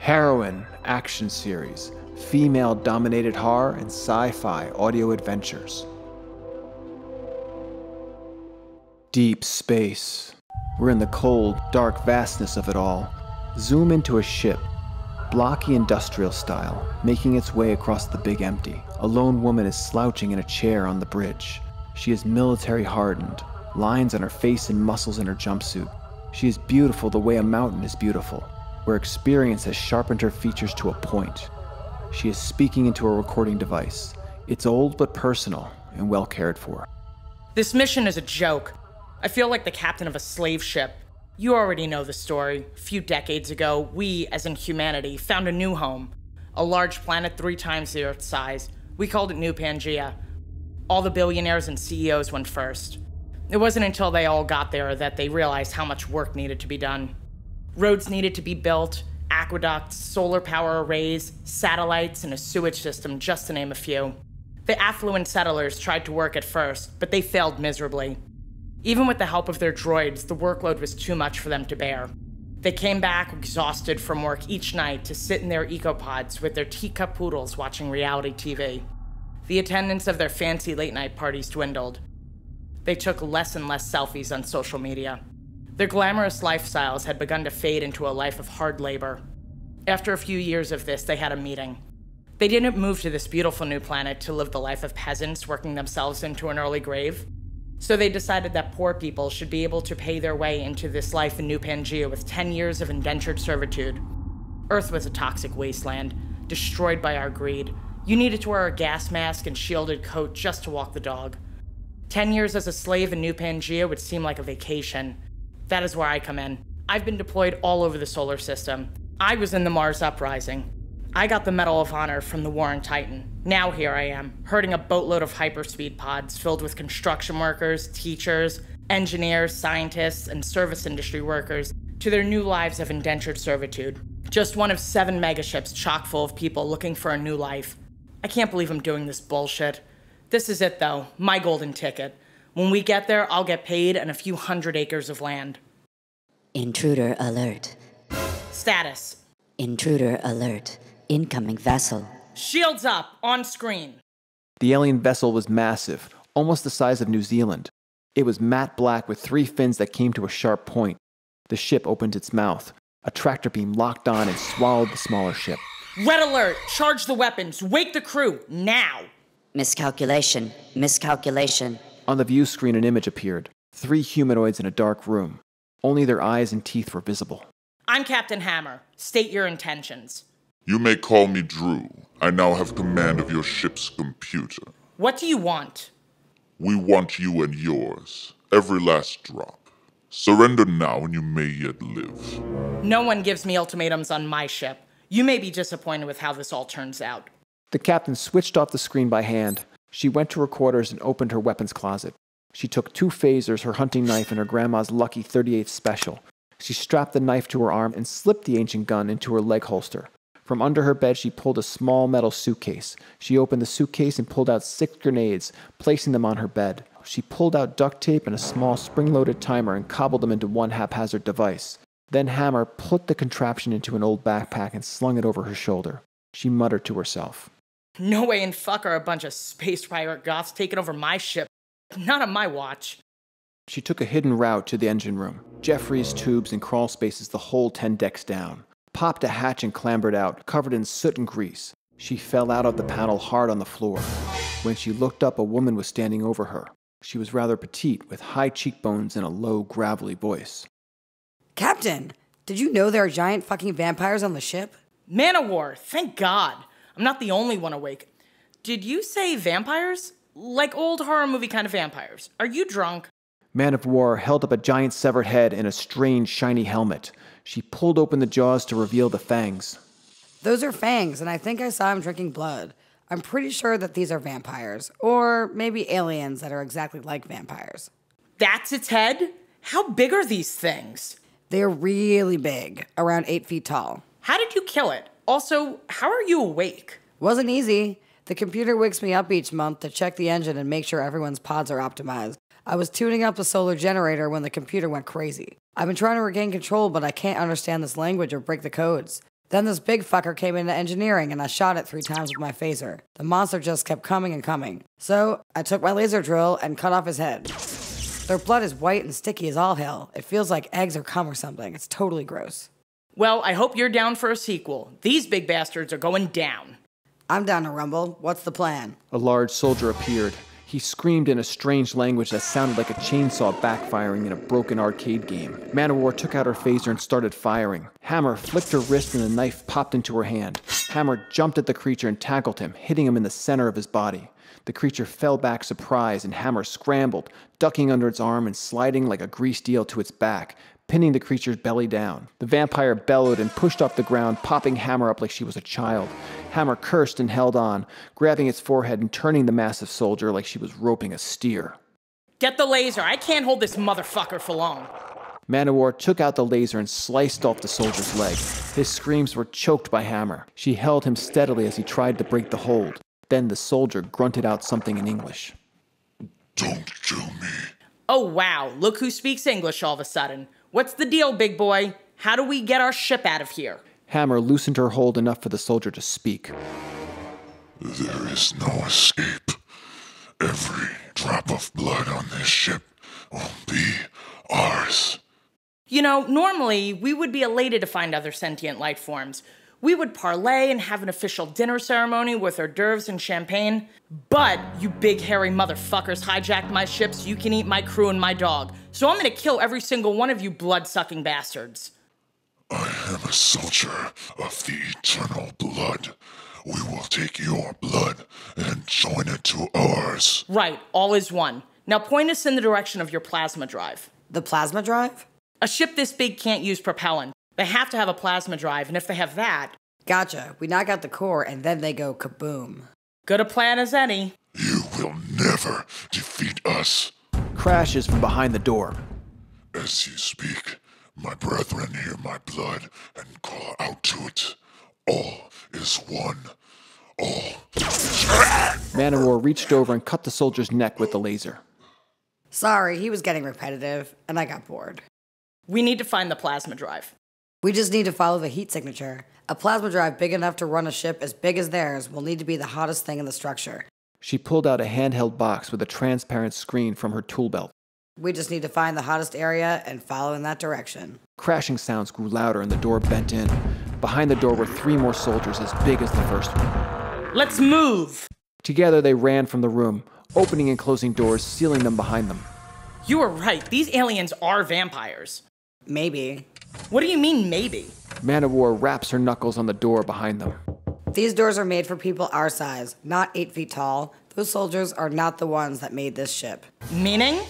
Heroine action series, female dominated horror, and sci fi audio adventures. Deep space. We're in the cold, dark vastness of it all. Zoom into a ship, blocky industrial style, making its way across the big empty. A lone woman is slouching in a chair on the bridge. She is military hardened, lines on her face and muscles in her jumpsuit. She is beautiful the way a mountain is beautiful, where experience has sharpened her features to a point. She is speaking into a recording device. It's old but personal and well cared for. This mission is a joke. I feel like the captain of a slave ship. You already know the story. A few decades ago, we, as in humanity, found a new home. A large planet three times the Earth's size. We called it New Pangea. All the billionaires and CEOs went first. It wasn't until they all got there that they realized how much work needed to be done. Roads needed to be built, aqueducts, solar power arrays, satellites, and a sewage system, just to name a few. The affluent settlers tried to work at first, but they failed miserably. Even with the help of their droids, the workload was too much for them to bear. They came back exhausted from work each night to sit in their ecopods with their teacup poodles watching reality TV. The attendance of their fancy late night parties dwindled. They took less and less selfies on social media. Their glamorous lifestyles had begun to fade into a life of hard labor. After a few years of this, they had a meeting. They didn't move to this beautiful new planet to live the life of peasants working themselves into an early grave. So they decided that poor people should be able to pay their way into this life in New Pangea with 10 years of indentured servitude. Earth was a toxic wasteland, destroyed by our greed. You needed to wear a gas mask and shielded coat just to walk the dog. 10 years as a slave in New Pangea would seem like a vacation. That is where I come in. I've been deployed all over the solar system. I was in the Mars Uprising. I got the Medal of Honor from the War on Titan. Now here I am, herding a boatload of hyperspeed pods filled with construction workers, teachers, engineers, scientists, and service industry workers to their new lives of indentured servitude. Just one of seven megaships chock full of people looking for a new life. I can't believe I'm doing this bullshit. This is it, though my golden ticket. When we get there, I'll get paid and a few hundred acres of land. Intruder alert. Status Intruder alert. Incoming vessel. Shields up, on screen. The alien vessel was massive, almost the size of New Zealand. It was matte black with three fins that came to a sharp point. The ship opened its mouth. A tractor beam locked on and swallowed the smaller ship. Red alert! Charge the weapons! Wake the crew! Now! Miscalculation. Miscalculation. On the view screen, an image appeared three humanoids in a dark room. Only their eyes and teeth were visible. I'm Captain Hammer. State your intentions. You may call me Drew. I now have command of your ship's computer. What do you want? We want you and yours. Every last drop. Surrender now and you may yet live. No one gives me ultimatums on my ship. You may be disappointed with how this all turns out. The captain switched off the screen by hand. She went to her quarters and opened her weapons closet. She took two phasers, her hunting knife, and her grandma's lucky 38 special. She strapped the knife to her arm and slipped the ancient gun into her leg holster. From under her bed, she pulled a small metal suitcase. She opened the suitcase and pulled out six grenades, placing them on her bed. She pulled out duct tape and a small spring loaded timer and cobbled them into one haphazard device. Then Hammer put the contraption into an old backpack and slung it over her shoulder. She muttered to herself. No way in fuck are a bunch of space pirate goths taking over my ship. Not on my watch. She took a hidden route to the engine room. Jefferies, tubes, and crawl spaces the whole ten decks down. Popped a hatch and clambered out, covered in soot and grease. She fell out of the panel hard on the floor. When she looked up, a woman was standing over her. She was rather petite, with high cheekbones and a low, gravelly voice. Captain, did you know there are giant fucking vampires on the ship? Man of War, thank God. I'm not the only one awake. Did you say vampires? Like old horror movie kind of vampires. Are you drunk? Man of War held up a giant severed head in a strange, shiny helmet. She pulled open the jaws to reveal the fangs. Those are fangs, and I think I saw him drinking blood. I'm pretty sure that these are vampires, or maybe aliens that are exactly like vampires. That's its head? How big are these things? They're really big, around eight feet tall. How did you kill it? Also, how are you awake? Wasn't easy. The computer wakes me up each month to check the engine and make sure everyone's pods are optimized. I was tuning up the solar generator when the computer went crazy. I've been trying to regain control, but I can't understand this language or break the codes. Then this big fucker came into engineering and I shot it three times with my phaser. The monster just kept coming and coming. So I took my laser drill and cut off his head. Their blood is white and sticky as all hell. It feels like eggs or cum or something. It's totally gross. Well, I hope you're down for a sequel. These big bastards are going down. I'm down to rumble. What's the plan? A large soldier appeared. He screamed in a strange language that sounded like a chainsaw backfiring in a broken arcade game. Manowar took out her phaser and started firing. Hammer flicked her wrist and the knife popped into her hand. Hammer jumped at the creature and tackled him, hitting him in the center of his body. The creature fell back surprised, and Hammer scrambled, ducking under its arm and sliding like a greased eel to its back, pinning the creature's belly down. The vampire bellowed and pushed off the ground, popping Hammer up like she was a child. Hammer cursed and held on, grabbing its forehead and turning the massive soldier like she was roping a steer. Get the laser. I can't hold this motherfucker for long. Manowar took out the laser and sliced off the soldier's leg. His screams were choked by Hammer. She held him steadily as he tried to break the hold. Then the soldier grunted out something in English. Don't kill me. Oh, wow. Look who speaks English all of a sudden. What's the deal, big boy? How do we get our ship out of here? Hammer loosened her hold enough for the soldier to speak. There is no escape. Every drop of blood on this ship will be ours. You know, normally we would be elated to find other sentient life forms. We would parlay and have an official dinner ceremony with hors d'oeuvres and champagne. But you big hairy motherfuckers hijacked my ship so you can eat my crew and my dog. So I'm gonna kill every single one of you blood sucking bastards. I am a soldier of the eternal blood. We will take your blood and join it to ours. Right, all is one. Now point us in the direction of your plasma drive. The plasma drive? A ship this big can't use propellant. They have to have a plasma drive, and if they have that, Gotcha. We knock out the core and then they go kaboom. good a plan as any. You will never defeat us. Crashes from behind the door. As you speak, my brethren hear my blood and call out to it. All is one. All. Manowar reached over and cut the soldier's neck with the laser. Sorry, he was getting repetitive and I got bored. We need to find the plasma drive. We just need to follow the heat signature. A plasma drive big enough to run a ship as big as theirs will need to be the hottest thing in the structure. She pulled out a handheld box with a transparent screen from her tool belt. We just need to find the hottest area and follow in that direction. Crashing sounds grew louder and the door bent in. Behind the door were three more soldiers as big as the first one. Let's move! Together they ran from the room, opening and closing doors, sealing them behind them. You were right, these aliens are vampires. Maybe. What do you mean, maybe? Man of War raps her knuckles on the door behind them. These doors are made for people our size, not eight feet tall. Those soldiers are not the ones that made this ship. Meaning?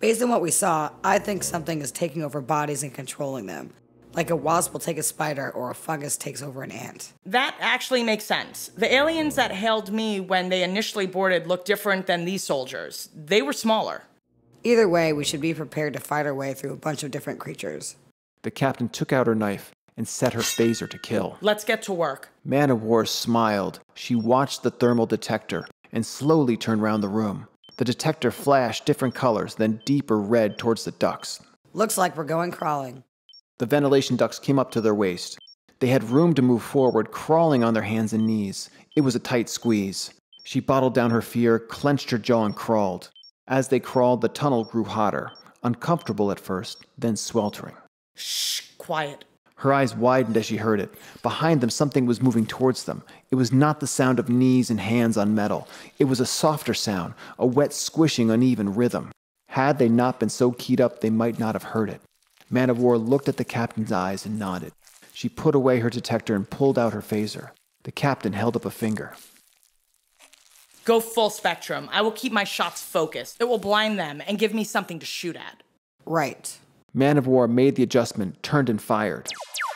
Based on what we saw, I think something is taking over bodies and controlling them. Like a wasp will take a spider or a fungus takes over an ant. That actually makes sense. The aliens that hailed me when they initially boarded looked different than these soldiers. They were smaller. Either way, we should be prepared to fight our way through a bunch of different creatures. The captain took out her knife and set her phaser to kill. Let's get to work. Manowar smiled. She watched the thermal detector and slowly turned round the room. The detector flashed different colors, then deeper red towards the ducts. Looks like we're going crawling. The ventilation ducts came up to their waist. They had room to move forward, crawling on their hands and knees. It was a tight squeeze. She bottled down her fear, clenched her jaw, and crawled. As they crawled, the tunnel grew hotter, uncomfortable at first, then sweltering. Shh, quiet. Her eyes widened as she heard it. Behind them, something was moving towards them. It was not the sound of knees and hands on metal. It was a softer sound, a wet, squishing, uneven rhythm. Had they not been so keyed up, they might not have heard it. Man of War looked at the captain's eyes and nodded. She put away her detector and pulled out her phaser. The captain held up a finger. Go full spectrum. I will keep my shots focused. It will blind them and give me something to shoot at. Right. Man of War made the adjustment, turned and fired.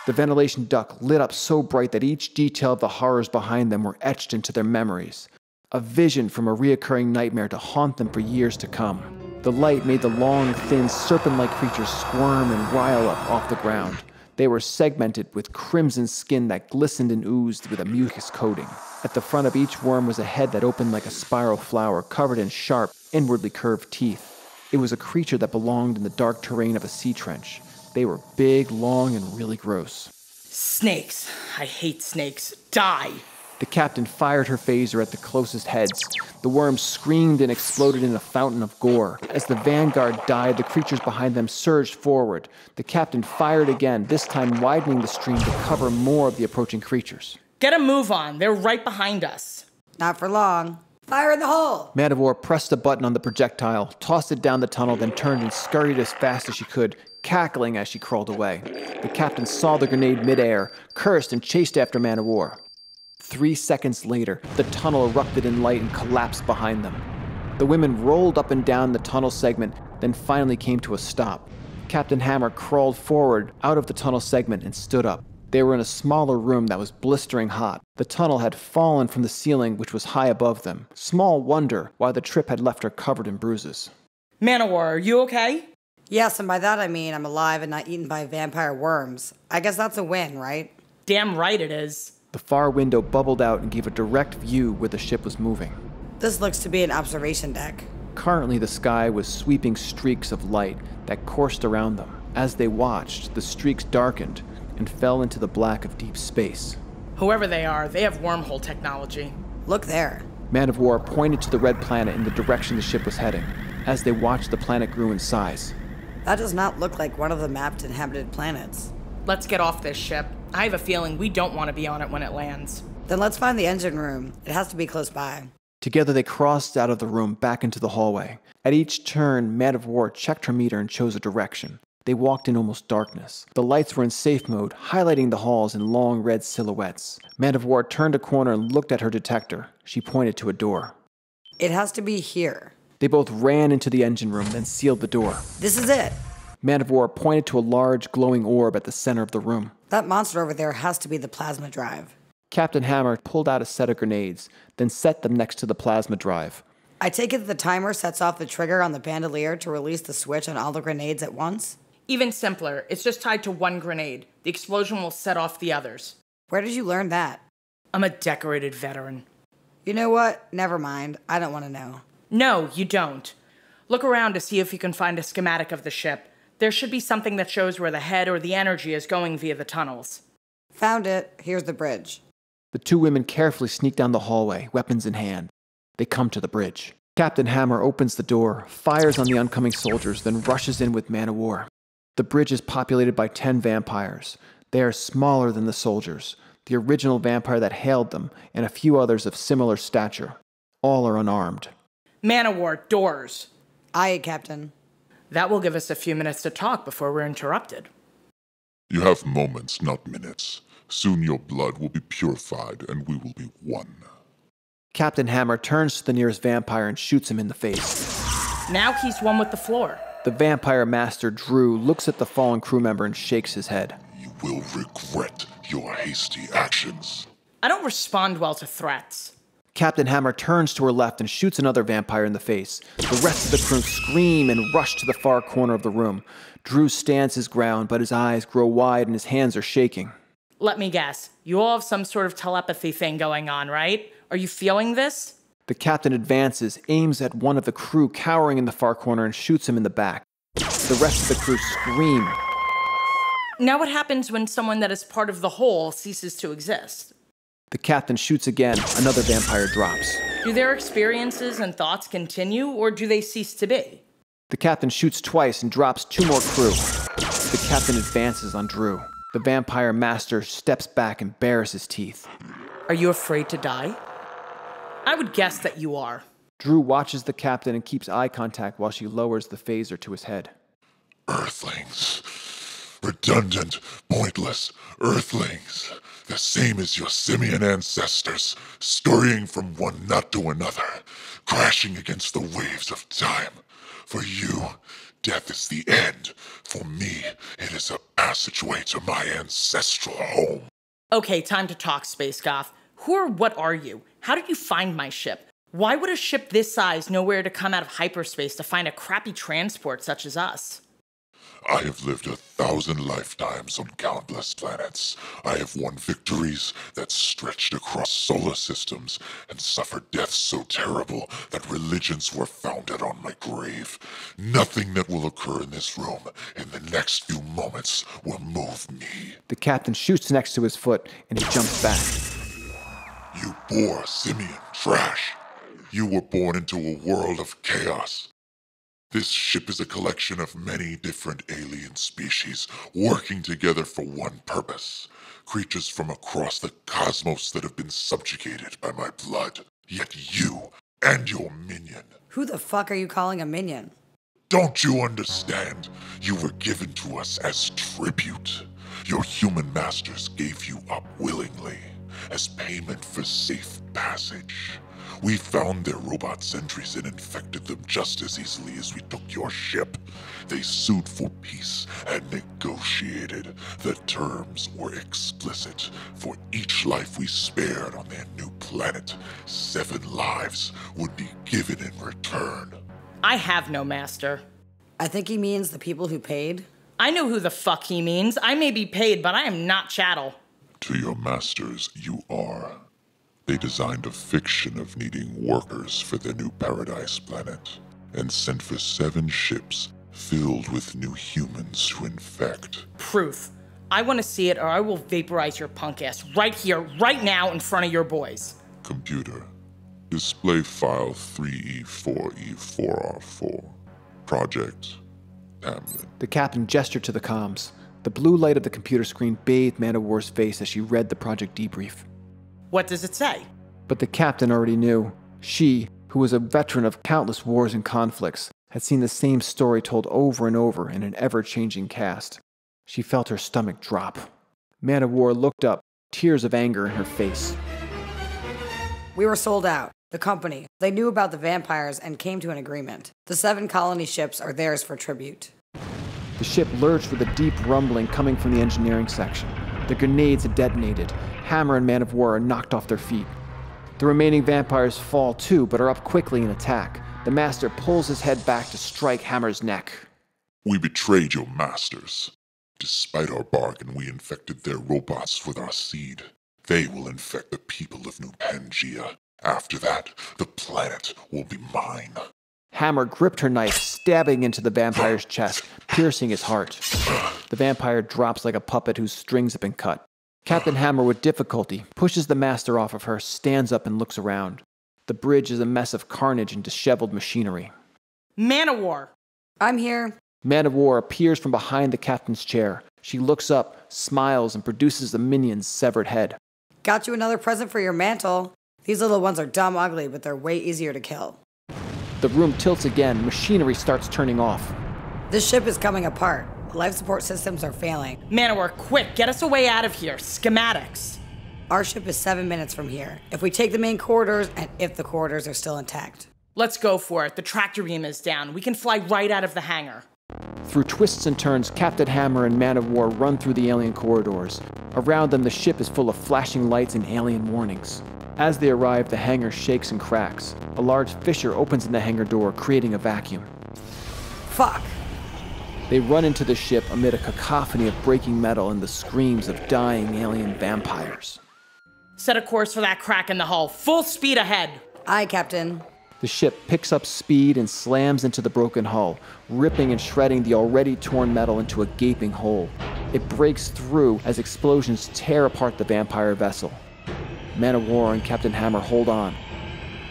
The ventilation duct lit up so bright that each detail of the horrors behind them were etched into their memories. A vision from a reoccurring nightmare to haunt them for years to come. The light made the long, thin, serpent like creatures squirm and rile up off the ground. They were segmented with crimson skin that glistened and oozed with a mucus coating. At the front of each worm was a head that opened like a spiral flower covered in sharp, inwardly curved teeth. It was a creature that belonged in the dark terrain of a sea trench. They were big, long, and really gross. Snakes. I hate snakes. Die. The captain fired her phaser at the closest heads. The worms screamed and exploded in a fountain of gore. As the vanguard died, the creatures behind them surged forward. The captain fired again, this time widening the stream to cover more of the approaching creatures. Get a move on. They're right behind us. Not for long. Fire in the hole! Manowar pressed a button on the projectile, tossed it down the tunnel, then turned and scurried as fast as she could, cackling as she crawled away. The captain saw the grenade midair, cursed, and chased after Man of War. Three seconds later, the tunnel erupted in light and collapsed behind them. The women rolled up and down the tunnel segment, then finally came to a stop. Captain Hammer crawled forward out of the tunnel segment and stood up. They were in a smaller room that was blistering hot. The tunnel had fallen from the ceiling, which was high above them. Small wonder why the trip had left her covered in bruises. Manowar, are you okay? Yes, and by that I mean I'm alive and not eaten by vampire worms. I guess that's a win, right? Damn right it is. The far window bubbled out and gave a direct view where the ship was moving. This looks to be an observation deck. Currently, the sky was sweeping streaks of light that coursed around them. As they watched, the streaks darkened and fell into the black of deep space. Whoever they are, they have wormhole technology. Look there. Man of War pointed to the red planet in the direction the ship was heading. As they watched, the planet grew in size. That does not look like one of the mapped inhabited planets. Let's get off this ship. I have a feeling we don't want to be on it when it lands. Then let's find the engine room. It has to be close by. Together, they crossed out of the room back into the hallway. At each turn, Man of War checked her meter and chose a direction. They walked in almost darkness. The lights were in safe mode, highlighting the halls in long red silhouettes. Man of War turned a corner and looked at her detector. She pointed to a door. It has to be here. They both ran into the engine room, then sealed the door. This is it. Man of War pointed to a large glowing orb at the center of the room. That monster over there has to be the plasma drive. Captain Hammer pulled out a set of grenades, then set them next to the plasma drive. I take it that the timer sets off the trigger on the bandolier to release the switch on all the grenades at once? Even simpler, it's just tied to one grenade. The explosion will set off the others. Where did you learn that? I'm a decorated veteran. You know what? Never mind. I don't want to know. No, you don't. Look around to see if you can find a schematic of the ship. There should be something that shows where the head or the energy is going via the tunnels. Found it. Here's the bridge. The two women carefully sneak down the hallway, weapons in hand. They come to the bridge. Captain Hammer opens the door, fires on the oncoming soldiers, then rushes in with Man of War. The bridge is populated by 10 vampires. They are smaller than the soldiers, the original vampire that hailed them, and a few others of similar stature. All are unarmed. Manowar, doors. Aye, Captain. That will give us a few minutes to talk before we're interrupted. You have moments, not minutes. Soon your blood will be purified and we will be one. Captain Hammer turns to the nearest vampire and shoots him in the face. Now he's one with the floor. The vampire master, Drew, looks at the fallen crew member and shakes his head. You will regret your hasty actions. I don't respond well to threats. Captain Hammer turns to her left and shoots another vampire in the face. The rest of the crew scream and rush to the far corner of the room. Drew stands his ground, but his eyes grow wide and his hands are shaking. Let me guess. You all have some sort of telepathy thing going on, right? Are you feeling this? The captain advances, aims at one of the crew cowering in the far corner, and shoots him in the back. The rest of the crew scream. Now, what happens when someone that is part of the whole ceases to exist? The captain shoots again. Another vampire drops. Do their experiences and thoughts continue, or do they cease to be? The captain shoots twice and drops two more crew. The captain advances on Drew. The vampire master steps back and bares his teeth. Are you afraid to die? I would guess that you are. Drew watches the captain and keeps eye contact while she lowers the phaser to his head. Earthlings. Redundant, pointless earthlings. The same as your simian ancestors, scurrying from one nut to another, crashing against the waves of time. For you, death is the end. For me, it is a passageway to my ancestral home. Okay, time to talk, Space Goth. Who or what are you? How did you find my ship? Why would a ship this size know where to come out of hyperspace to find a crappy transport such as us? I have lived a thousand lifetimes on countless planets. I have won victories that stretched across solar systems and suffered deaths so terrible that religions were founded on my grave. Nothing that will occur in this room in the next few moments will move me. The captain shoots next to his foot and he jumps back. You poor simian trash. You were born into a world of chaos. This ship is a collection of many different alien species working together for one purpose. Creatures from across the cosmos that have been subjugated by my blood. Yet you and your minion. Who the fuck are you calling a minion? Don't you understand? You were given to us as tribute. Your human masters gave you up willingly as payment for safe passage. We found their robot sentries and infected them just as easily as we took your ship. They sued for peace and negotiated. The terms were explicit. For each life we spared on their new planet, seven lives would be given in return. I have no master. I think he means the people who paid. I know who the fuck he means. I may be paid, but I am not chattel. To your masters, you are. They designed a fiction of needing workers for their new paradise planet, and sent for seven ships filled with new humans to infect. Proof. I want to see it, or I will vaporize your punk ass right here, right now, in front of your boys. Computer, display file E 3E4E4R4. Project Hamlin. The captain gestured to the comms. The blue light of the computer screen bathed Man of War's face as she read the project debrief. What does it say? But the captain already knew. She, who was a veteran of countless wars and conflicts, had seen the same story told over and over in an ever changing cast. She felt her stomach drop. Man of War looked up, tears of anger in her face. We were sold out. The company. They knew about the vampires and came to an agreement. The seven colony ships are theirs for tribute. The ship lurched with a deep rumbling coming from the engineering section. The grenades had detonated. Hammer and Man of War are knocked off their feet. The remaining vampires fall too, but are up quickly in attack. The Master pulls his head back to strike Hammer's neck. We betrayed your masters. Despite our bargain, we infected their robots with our seed. They will infect the people of New Pangea. After that, the planet will be mine. Hammer gripped her knife, stabbing into the vampire's chest, piercing his heart. The vampire drops like a puppet whose strings have been cut. Captain Hammer, with difficulty, pushes the master off of her, stands up, and looks around. The bridge is a mess of carnage and disheveled machinery. Man of War. I'm here. Man of War appears from behind the captain's chair. She looks up, smiles, and produces the minion's severed head. Got you another present for your mantel. These little ones are dumb ugly, but they're way easier to kill. The room tilts again. Machinery starts turning off. This ship is coming apart. Life support systems are failing. Man of War, quick, get us a way out of here. Schematics. Our ship is seven minutes from here. If we take the main corridors, and if the corridors are still intact. Let's go for it. The tractor beam is down. We can fly right out of the hangar. Through twists and turns, Captain Hammer and Man of War run through the alien corridors. Around them, the ship is full of flashing lights and alien warnings. As they arrive, the hangar shakes and cracks. A large fissure opens in the hangar door, creating a vacuum. Fuck! They run into the ship amid a cacophony of breaking metal and the screams of dying alien vampires. Set a course for that crack in the hull. Full speed ahead. Aye, Captain. The ship picks up speed and slams into the broken hull, ripping and shredding the already torn metal into a gaping hole. It breaks through as explosions tear apart the vampire vessel. Man of War and Captain Hammer hold on.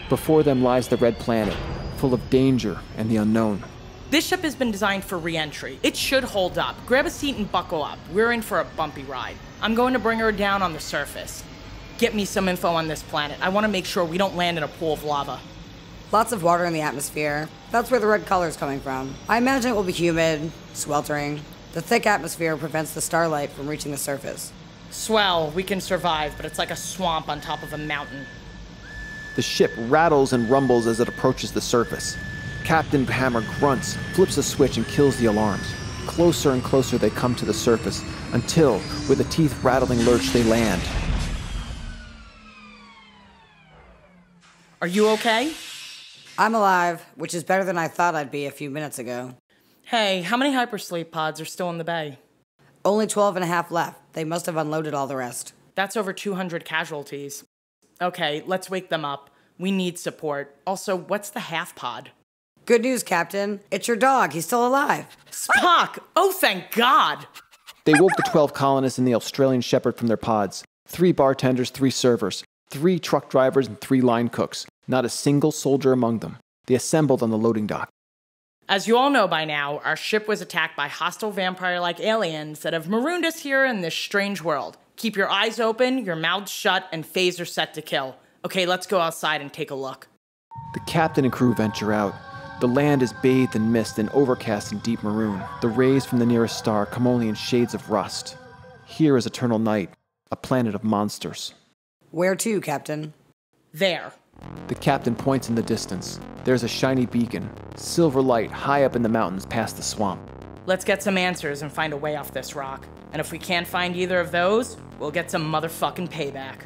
Before them lies the Red Planet, full of danger and the unknown. This ship has been designed for re-entry. It should hold up. Grab a seat and buckle up. We're in for a bumpy ride. I'm going to bring her down on the surface. Get me some info on this planet. I want to make sure we don't land in a pool of lava. Lots of water in the atmosphere. That's where the red color is coming from. I imagine it will be humid, sweltering. The thick atmosphere prevents the starlight from reaching the surface. Swell, we can survive, but it's like a swamp on top of a mountain. The ship rattles and rumbles as it approaches the surface. Captain Hammer grunts, flips a switch, and kills the alarms. Closer and closer they come to the surface until, with a teeth rattling lurch, they land. Are you okay? I'm alive, which is better than I thought I'd be a few minutes ago. Hey, how many hypersleep pods are still in the bay? Only 12 and a half left. They must have unloaded all the rest. That's over 200 casualties. Okay, let's wake them up. We need support. Also, what's the half pod? Good news, Captain. It's your dog. He's still alive. Spock! Oh, thank God! They woke the 12 colonists and the Australian shepherd from their pods. Three bartenders, three servers, three truck drivers, and three line cooks. Not a single soldier among them. They assembled on the loading dock. As you all know by now, our ship was attacked by hostile vampire like aliens that have marooned us here in this strange world. Keep your eyes open, your mouths shut, and phaser set to kill. Okay, let's go outside and take a look. The captain and crew venture out. The land is bathed in mist and overcast in deep maroon. The rays from the nearest star come only in shades of rust. Here is eternal night, a planet of monsters. Where to, Captain? There. The captain points in the distance. There's a shiny beacon, silver light high up in the mountains past the swamp. Let's get some answers and find a way off this rock. And if we can't find either of those, we'll get some motherfucking payback.